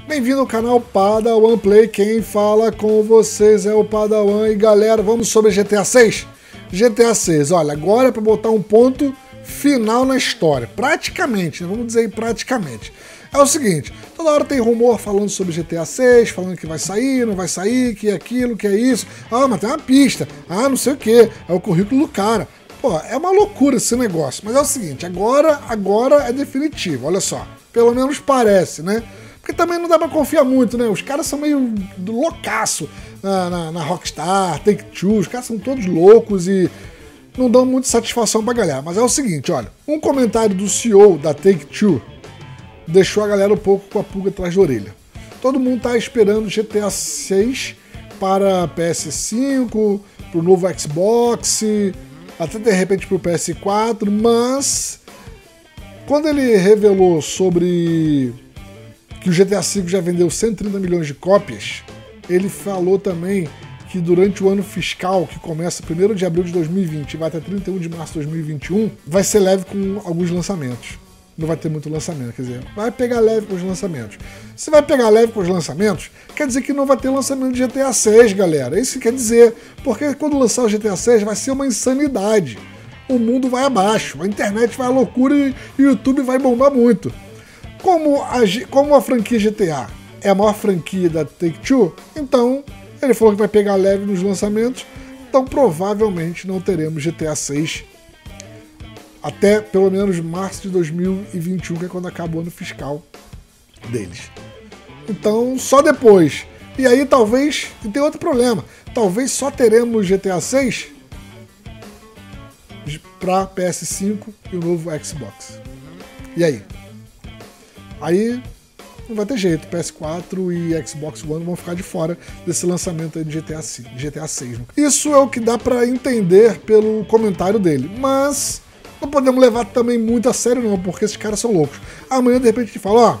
Bem-vindo ao canal Padawan Play, quem fala com vocês é o Padawan e galera, vamos sobre GTA 6? GTA 6, olha, agora é para botar um ponto final na história, praticamente, né? vamos dizer praticamente. É o seguinte, toda hora tem rumor falando sobre GTA 6, falando que vai sair, não vai sair, que é aquilo, que é isso. Ah, mas tem uma pista. Ah, não sei o que. É o currículo do cara. Pô, é uma loucura esse negócio. Mas é o seguinte, agora, agora é definitivo, olha só. Pelo menos parece, né? Porque também não dá pra confiar muito, né? Os caras são meio loucaço na, na, na Rockstar, Take-Two, os caras são todos loucos e não dão muita satisfação pra galera. Mas é o seguinte, olha, um comentário do CEO da Take-Two deixou a galera um pouco com a pulga atrás da orelha. Todo mundo tá esperando GTA 6 para PS5, para o novo Xbox, até de repente para o PS4, mas quando ele revelou sobre que o GTA V já vendeu 130 milhões de cópias, ele falou também que durante o ano fiscal, que começa 1 de abril de 2020 e vai até 31 de março de 2021, vai ser leve com alguns lançamentos não vai ter muito lançamento. Quer dizer, vai pegar leve com os lançamentos. Se vai pegar leve com os lançamentos, quer dizer que não vai ter lançamento de GTA 6, galera. Isso quer dizer, porque quando lançar o GTA 6 vai ser uma insanidade. O mundo vai abaixo, a internet vai à loucura e o YouTube vai bombar muito. Como a, como a franquia GTA é a maior franquia da Take-Two, então ele falou que vai pegar leve nos lançamentos, então provavelmente não teremos GTA 6 até pelo menos março de 2021, que é quando acaba o ano fiscal deles. Então, só depois. E aí talvez, e tem outro problema, talvez só teremos GTA 6 para PS5 e o novo Xbox. E aí? Aí não vai ter jeito, PS4 e Xbox One vão ficar de fora desse lançamento de GTA, GTA 6. Isso é o que dá para entender pelo comentário dele, mas não podemos levar também muito a sério, não, porque esses caras são loucos. Amanhã, de repente, gente fala, ó,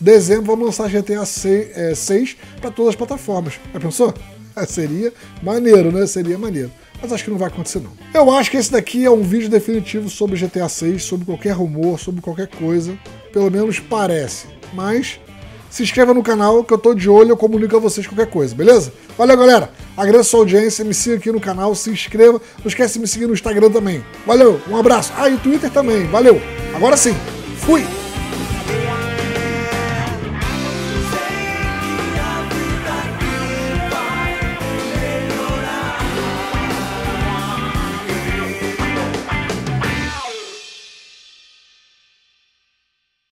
dezembro vamos lançar GTA 6, é, 6 para todas as plataformas. Já pensou? Seria maneiro, né? Seria maneiro. Mas acho que não vai acontecer, não. Eu acho que esse daqui é um vídeo definitivo sobre GTA 6, sobre qualquer rumor, sobre qualquer coisa. Pelo menos parece. Mas se inscreva no canal que eu tô de olho, eu comunico a vocês qualquer coisa, beleza? Valeu, galera! Agradeço a sua audiência, me siga aqui no canal, se inscreva, não esquece de me seguir no Instagram também. Valeu, um abraço. Ah, e o Twitter também, valeu! Agora sim, fui!